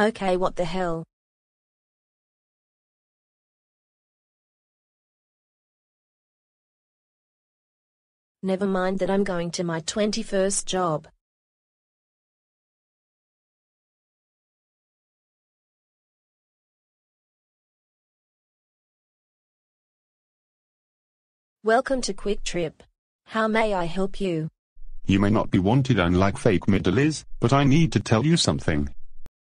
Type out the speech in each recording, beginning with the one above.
Okay, what the hell? Never mind that I'm going to my 21st job. Welcome to QuikTrip. How may I help you? You may not be wanted unlike fake middle is, but I need to tell you something.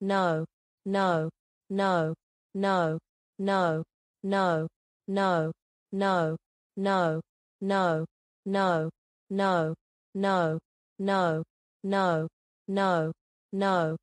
no, no, no, no, no, no, no, no, no, no, no, no, no, no, no, no, no.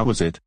How was it?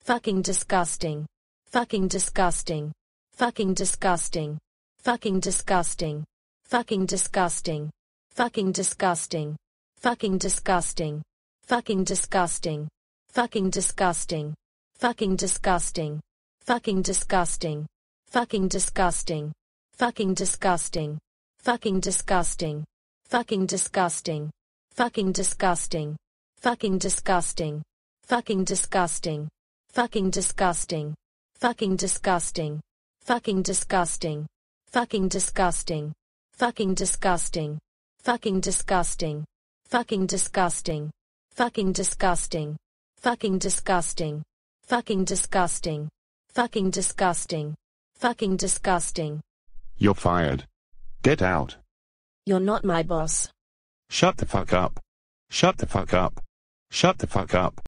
Fucking disgusting. Fucking disgusting. Fucking disgusting. Fucking disgusting. Fucking disgusting. Fucking disgusting. Fucking disgusting. Fucking disgusting. Fucking disgusting. Fucking disgusting. Fucking disgusting. Fucking disgusting. Fucking disgusting. Fucking disgusting. Fucking disgusting. Fucking disgusting. Fucking disgusting. Fucking disgusting. Fucking disgusting. Fucking disgusting. Fucking disgusting. Fucking disgusting. Fucking disgusting. Fucking disgusting. Fucking disgusting. Fucking disgusting. Fucking disgusting. Fucking disgusting. Fucking disgusting. Fucking disgusting. You're fired. Get out. You're not my boss. Shut the fuck up. Shut the fuck up. Shut the fuck up.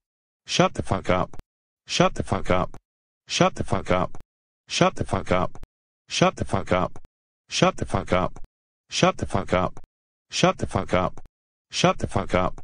Shut the fuck up. Shut the fuck up. Shut the fuck up. Shut the fuck up. Shut the fuck up. Shut the fuck up. Shut the fuck up. Shut the fuck up. Shut the fuck up.